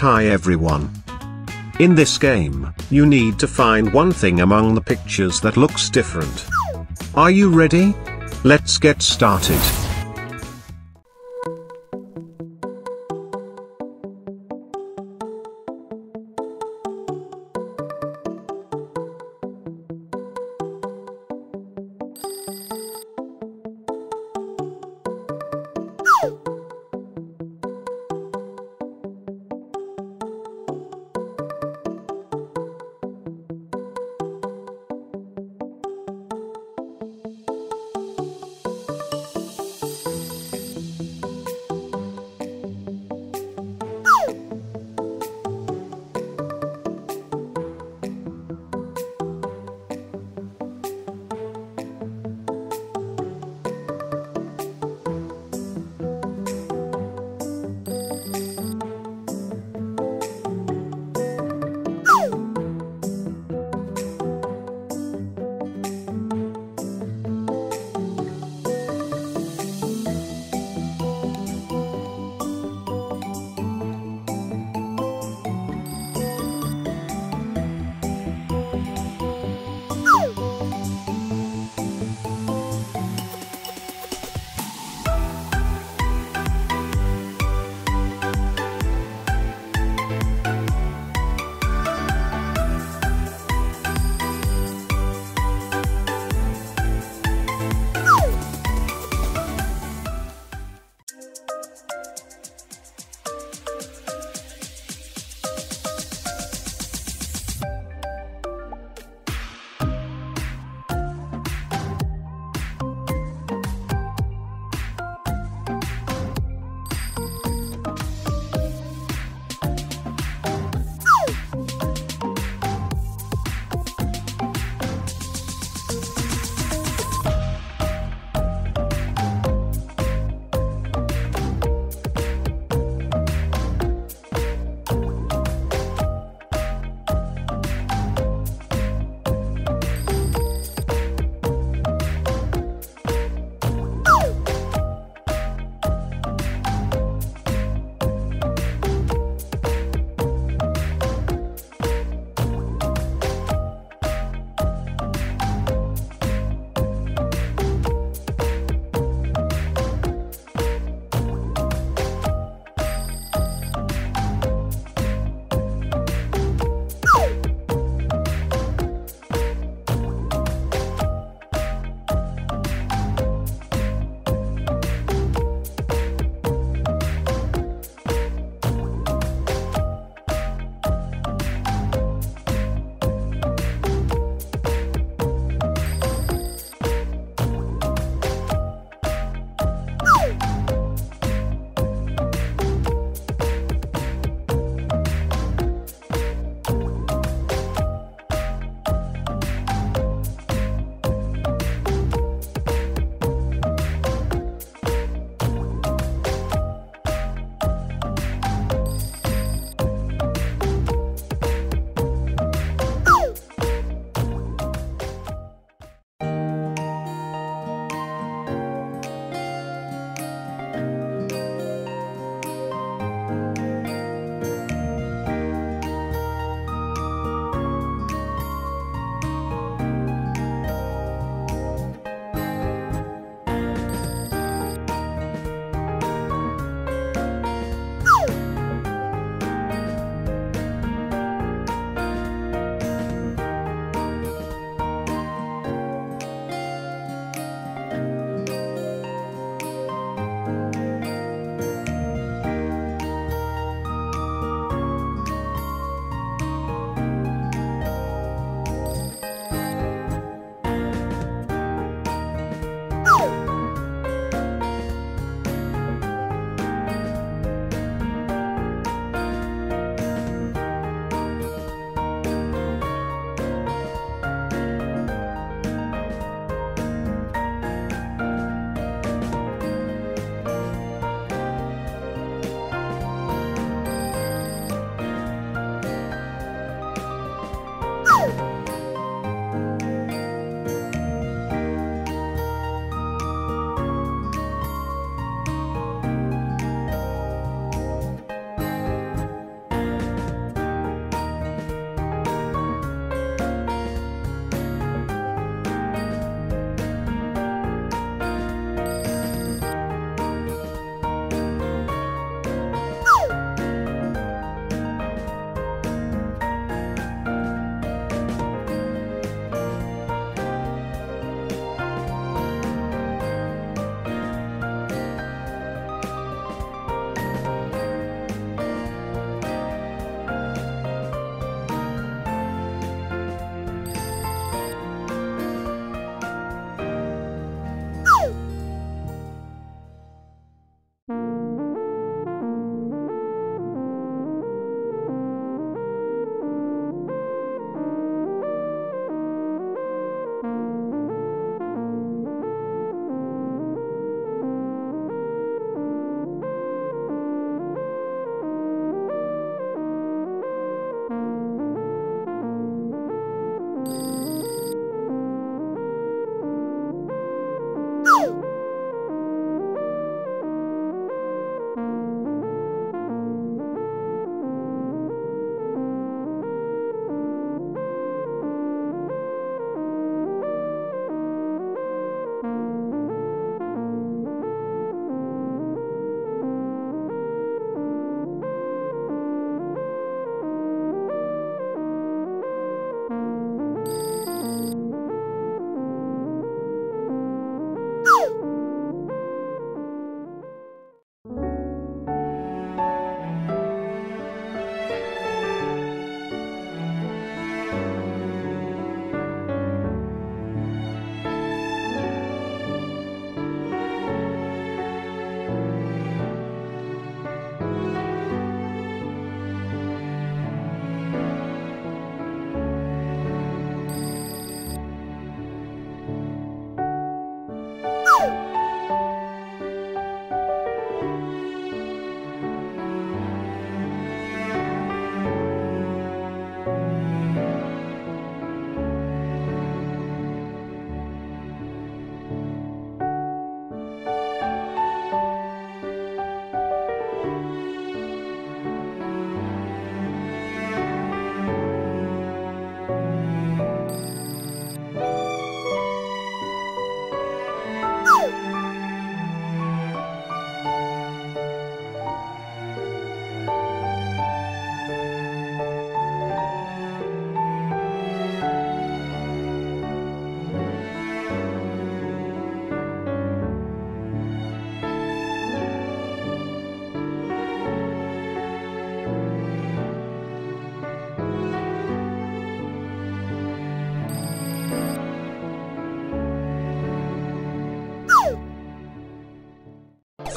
Hi everyone. In this game, you need to find one thing among the pictures that looks different. Are you ready? Let's get started.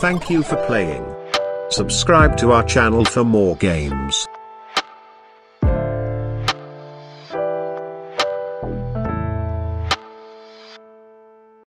Thank you for playing. Subscribe to our channel for more games.